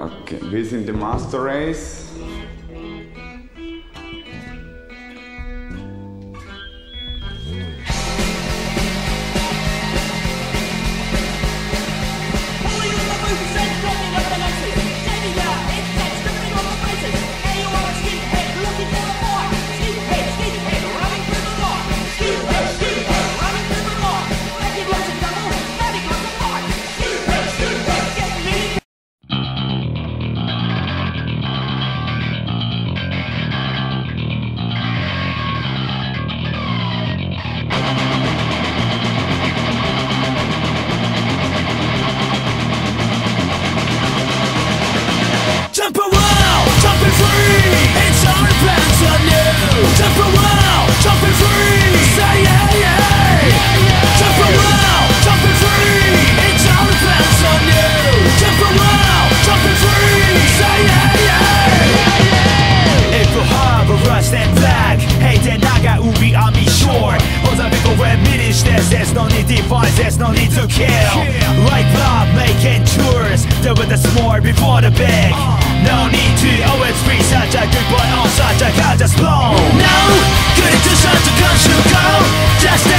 Okay, this is the master race. device, there's no need to kill. Like love, making tours, There with the small before the big. No need to always be such a good boy on such a god just blow No, couldn't do such should go Just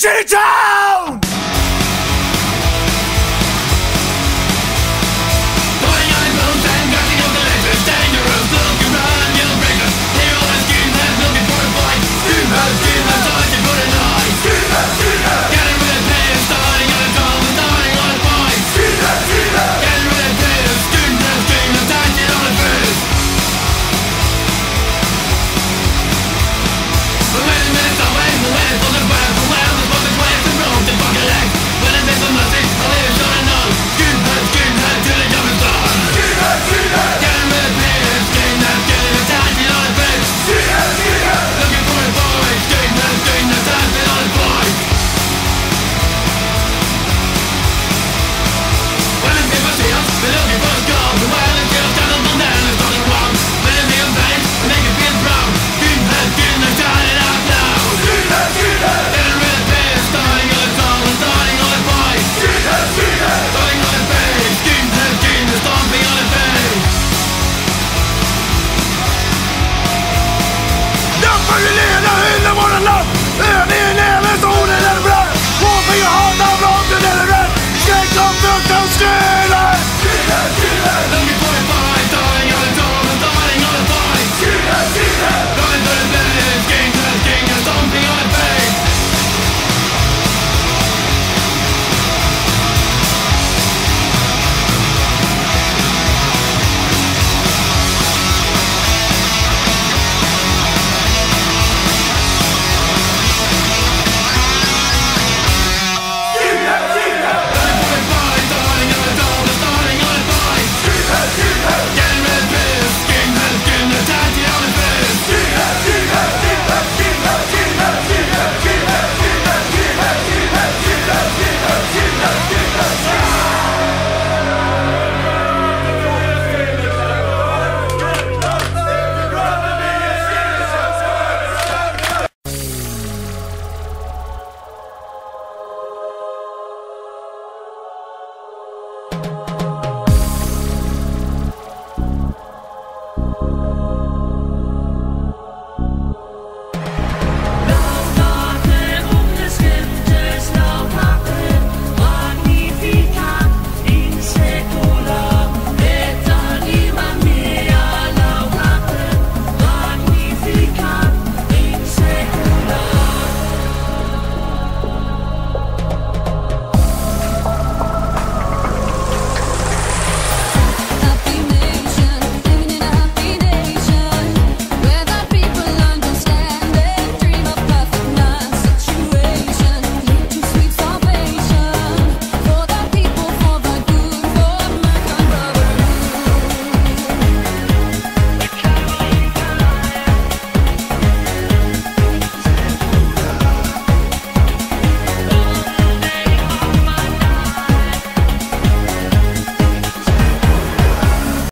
去唱。